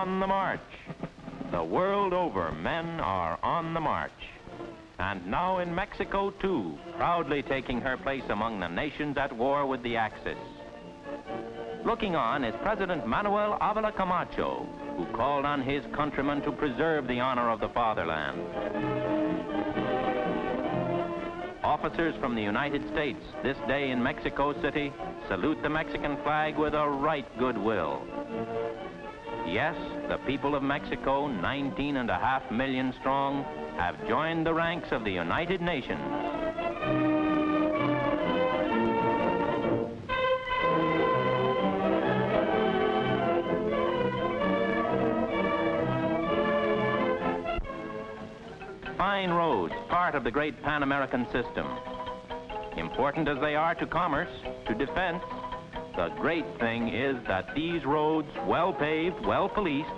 on the march. The world over, men are on the march. And now in Mexico, too, proudly taking her place among the nations at war with the Axis. Looking on is President Manuel Avila Camacho, who called on his countrymen to preserve the honor of the fatherland. Officers from the United States this day in Mexico City salute the Mexican flag with a right goodwill. Yes, the people of Mexico, 19 and a half million strong, have joined the ranks of the United Nations. Fine roads, part of the great Pan-American system. Important as they are to commerce, to defense, the great thing is that these roads, well paved, well policed,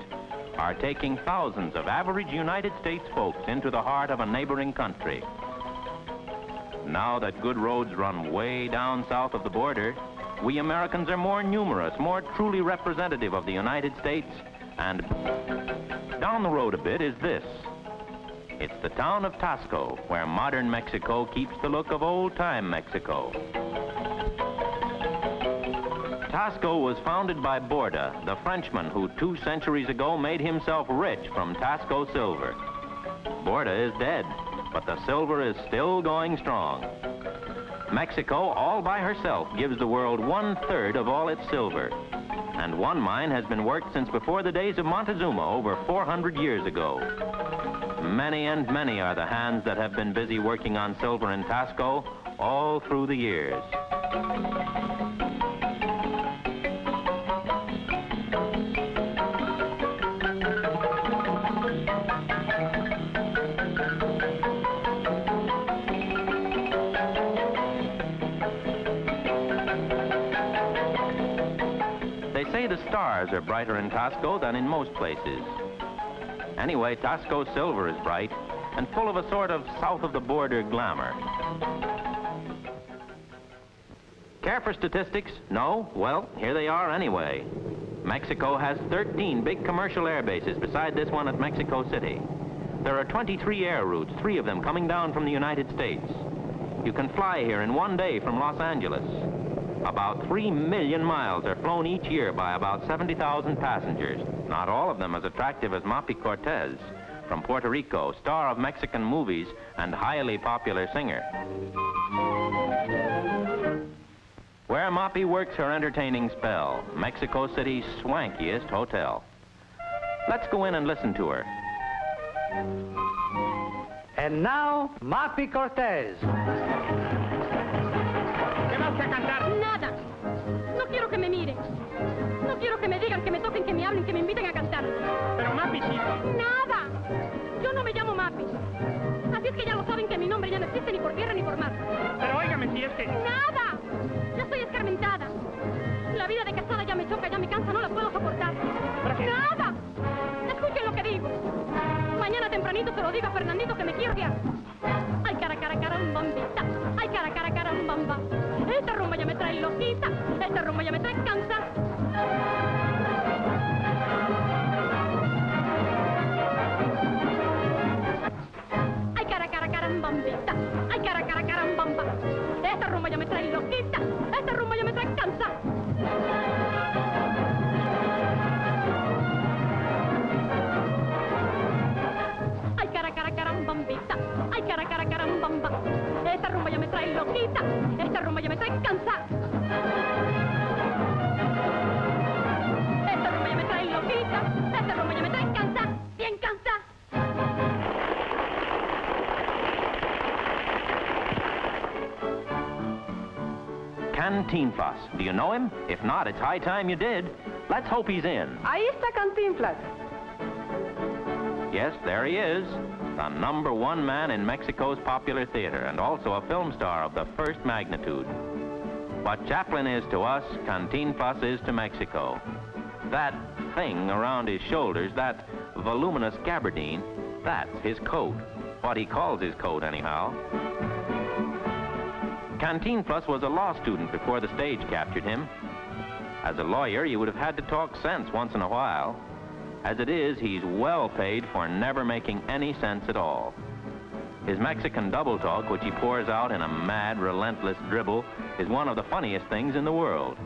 are taking thousands of average United States folks into the heart of a neighboring country. Now that good roads run way down south of the border, we Americans are more numerous, more truly representative of the United States, and down the road a bit is this. It's the town of Taxco, where modern Mexico keeps the look of old-time Mexico. Taxco was founded by Borda, the Frenchman who two centuries ago made himself rich from Taxco silver. Borda is dead, but the silver is still going strong. Mexico, all by herself, gives the world one-third of all its silver. And one mine has been worked since before the days of Montezuma, over 400 years ago. Many and many are the hands that have been busy working on silver in Taxco all through the years. They say the stars are brighter in Taxco than in most places. Anyway, Taxco silver is bright and full of a sort of south-of-the-border glamour. Care for statistics? No? Well, here they are anyway. Mexico has 13 big commercial air bases beside this one at Mexico City. There are 23 air routes, three of them coming down from the United States. You can fly here in one day from Los Angeles. About 3 million miles are flown each year by about 70,000 passengers. Not all of them as attractive as Mapy Cortés from Puerto Rico, star of Mexican movies and highly popular singer. Where Mapy works her entertaining spell, Mexico City's swankiest hotel. Let's go in and listen to her. And now, Mapy Cortés. ¿Qué vas a cantar? Nada. No quiero que me miren. No quiero que me digan, que me toquen, que me hablen, que me inviten a cantar. Pero Mapi sí. Nada. Yo no me llamo Mapi. Así es que ya lo saben que mi nombre ya no existe ni por tierra ni por mar. Pero óigame si es que... Nada. Yo estoy escarmentada. La vida de casada ya me choca, ya me cansa, no la puedo soportar. ¿Pero qué? Nada. Escuchen lo que digo. Mañana tempranito se lo diga a Fernandito que me quiero ya. Ay, cara, cara, carambambita. Ay, cara, cara, carambamba. Esta rumba ya me trae loquita. Esta rumba ya me trae cansa. Cantinflas. Do you know him? If not, it's high time you did. Let's hope he's in. Ahí está Cantinflas. Yes, there he is. The number one man in Mexico's popular theater and also a film star of the first magnitude. What Chaplin is to us, Cantinflas is to Mexico. That thing around his shoulders, that voluminous gabardine, that's his coat. What he calls his coat, anyhow. Cantinflas was a law student before the stage captured him. As a lawyer, you would have had to talk sense once in a while. As it is, he's well paid for never making any sense at all. His Mexican double talk, which he pours out in a mad, relentless dribble, is one of the funniest things in the world.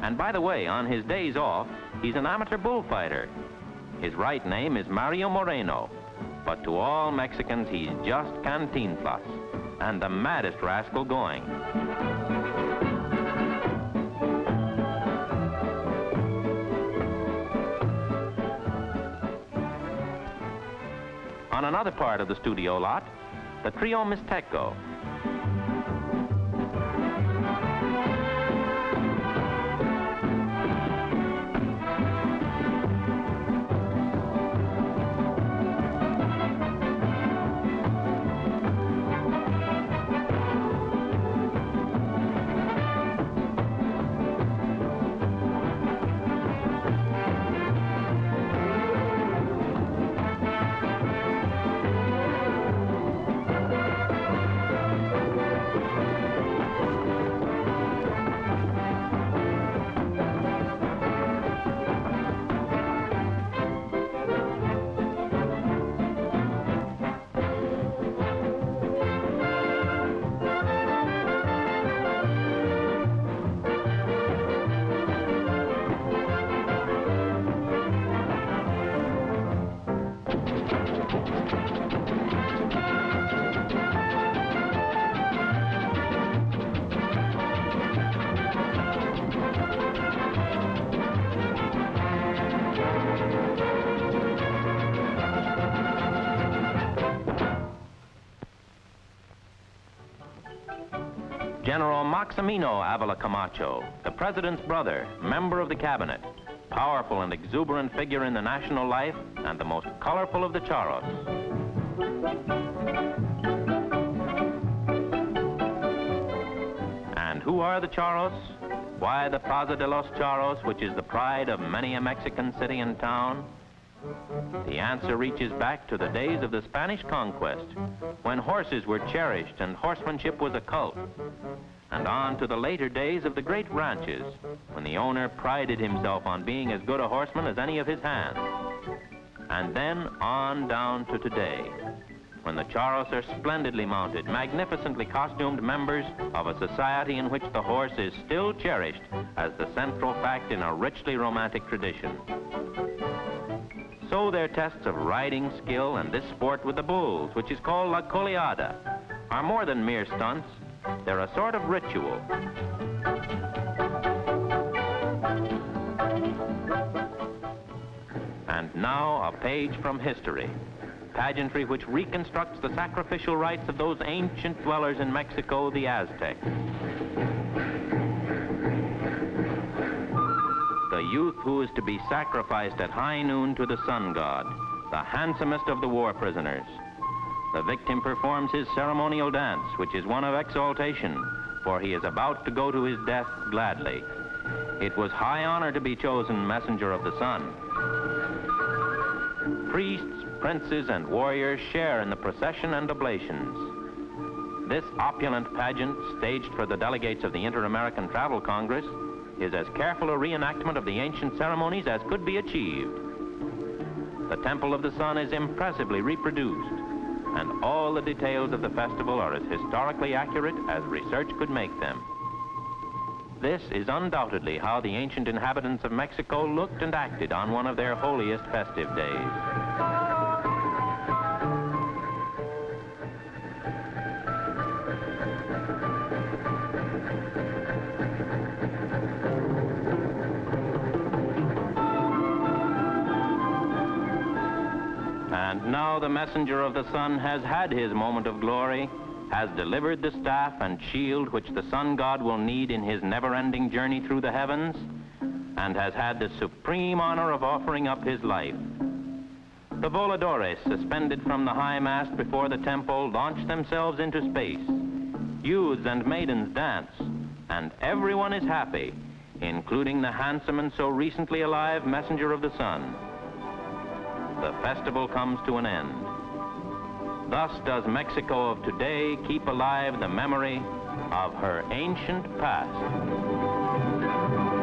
And by the way, on his days off, he's an amateur bullfighter. His right name is Mario Moreno, but to all Mexicans, he's just Cantinflas, and the maddest rascal going. On another part of the studio lot, the trio Mixteco. General Maximino Avila Camacho, the president's brother, member of the cabinet, powerful and exuberant figure in the national life, and the most colorful of the charros. And who are the charros? Why, the Plaza de los Charros, which is the pride of many a Mexican city and town, the answer reaches back to the days of the Spanish conquest, when horses were cherished and horsemanship was a cult, and on to the later days of the great ranches, when the owner prided himself on being as good a horseman as any of his hands. And then on down to today, when the charros are splendidly mounted, magnificently costumed members of a society in which the horse is still cherished as the central fact in a richly romantic tradition. So their tests of riding skill and this sport with the bulls, which is called La Coleada, are more than mere stunts. They're a sort of ritual. And now a page from history. Pageantry which reconstructs the sacrificial rites of those ancient dwellers in Mexico, the Aztecs. Youth who is to be sacrificed at high noon to the sun god, the handsomest of the war prisoners. The victim performs his ceremonial dance, which is one of exaltation, for he is about to go to his death gladly. It was high honor to be chosen messenger of the sun. Priests, princes, and warriors share in the procession and oblations. This opulent pageant, staged for the delegates of the Inter-American Travel Congress, is as careful a reenactment of the ancient ceremonies as could be achieved. The Temple of the Sun is impressively reproduced, and all the details of the festival are as historically accurate as research could make them. This is undoubtedly how the ancient inhabitants of Mexico looked and acted on one of their holiest festive days. And now the messenger of the sun has had his moment of glory, has delivered the staff and shield which the sun god will need in his never-ending journey through the heavens, and has had the supreme honor of offering up his life. The voladores, suspended from the high mast before the temple, launch themselves into space. Youths and maidens dance, and everyone is happy, including the handsome and so recently alive messenger of the sun the festival comes to an end. Thus does Mexico of today keep alive the memory of her ancient past.